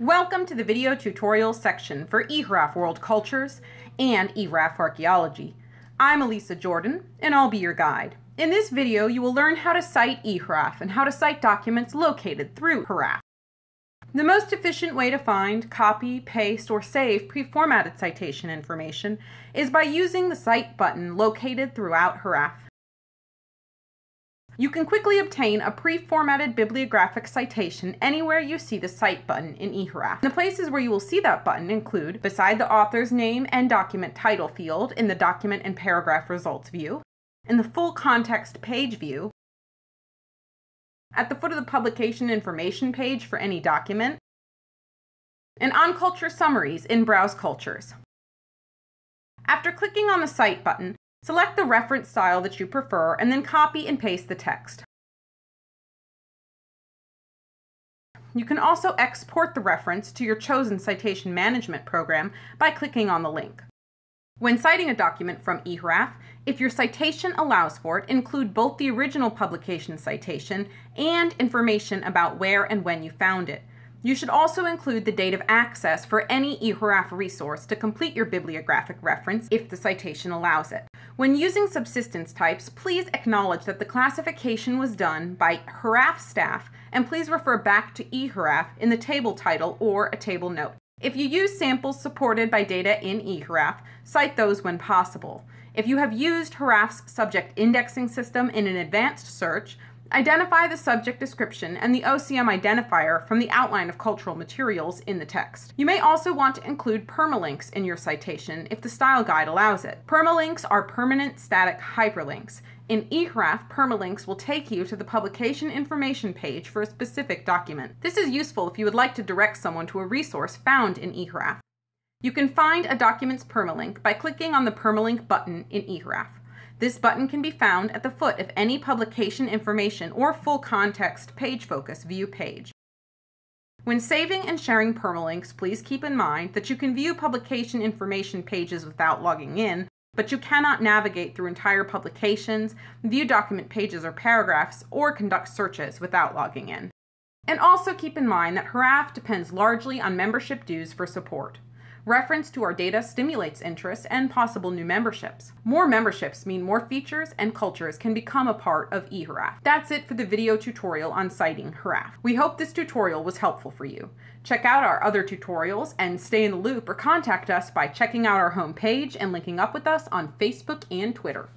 Welcome to the video tutorial section for eHRAF World Cultures and eHRAF Archaeology. I'm Elisa Jordan, and I'll be your guide. In this video, you will learn how to cite eHRAF and how to cite documents located through HRAF. The most efficient way to find, copy, paste, or save pre-formatted citation information is by using the Cite button located throughout HRAF. You can quickly obtain a pre-formatted bibliographic citation anywhere you see the Cite button in eHRAF. The places where you will see that button include beside the author's name and document title field in the document and paragraph results view, in the full context page view, at the foot of the publication information page for any document, and on culture summaries in Browse Cultures. After clicking on the Cite button, Select the reference style that you prefer and then copy and paste the text. You can also export the reference to your chosen citation management program by clicking on the link. When citing a document from eHRAF, if your citation allows for it, include both the original publication citation and information about where and when you found it. You should also include the date of access for any eHRAF resource to complete your bibliographic reference if the citation allows it. When using subsistence types, please acknowledge that the classification was done by HRAF staff and please refer back to eHRAF in the table title or a table note. If you use samples supported by data in eHRAF, cite those when possible. If you have used HRAF's subject indexing system in an advanced search, Identify the subject description and the OCM identifier from the outline of cultural materials in the text. You may also want to include permalinks in your citation if the style guide allows it. Permalinks are permanent static hyperlinks. In eHRAF, permalinks will take you to the publication information page for a specific document. This is useful if you would like to direct someone to a resource found in eHRAF. You can find a document's permalink by clicking on the permalink button in eHRAF. This button can be found at the foot of any publication information or full context page focus view page. When saving and sharing permalinks, please keep in mind that you can view publication information pages without logging in, but you cannot navigate through entire publications, view document pages or paragraphs, or conduct searches without logging in. And also keep in mind that HRAF depends largely on membership dues for support. Reference to our data stimulates interest and possible new memberships. More memberships mean more features and cultures can become a part of eHRAF. That's it for the video tutorial on citing HRAF. We hope this tutorial was helpful for you. Check out our other tutorials and stay in the loop or contact us by checking out our homepage and linking up with us on Facebook and Twitter.